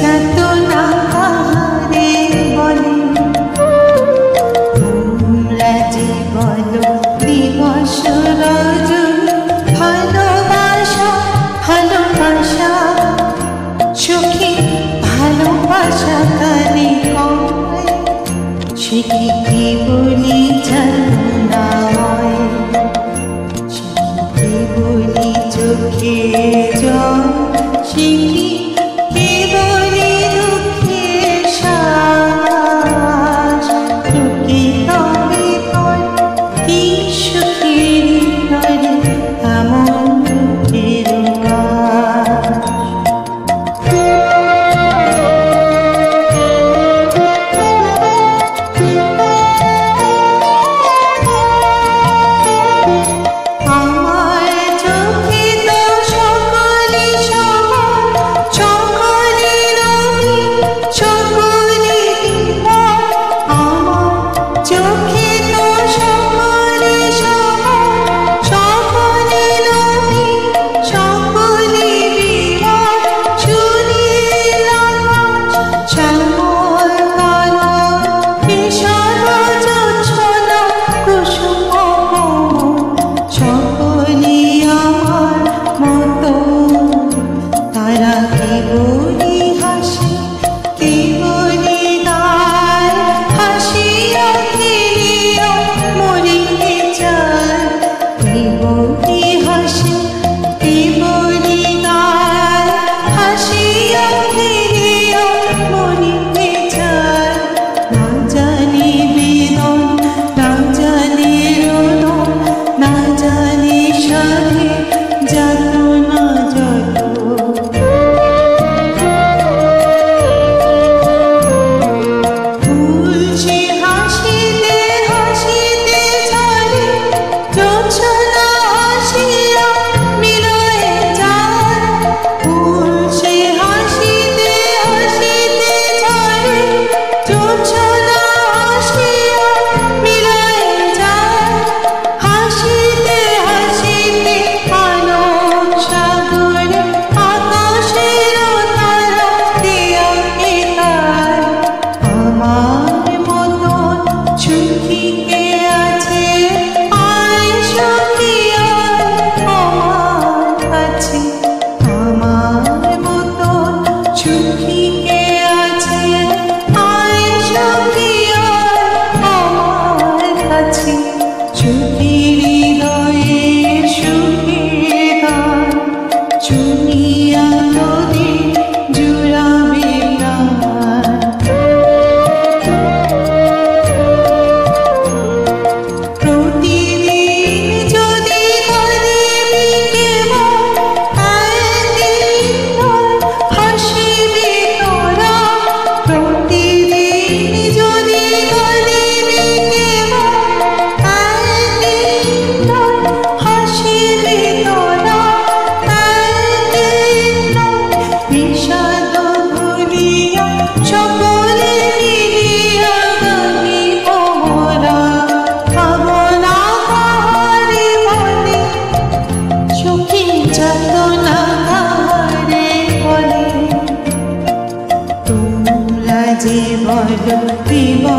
যাতনা কাহারে বলে? তোমরা যে বলো দিবস রজন ভালোবাসা ভালোবাসা, সুখী, ভালোবাসা কানে হয় সে কি বলি যাতনা হয়? সে কি বলি চোখে জল? সে 第一 सेवा जगति वा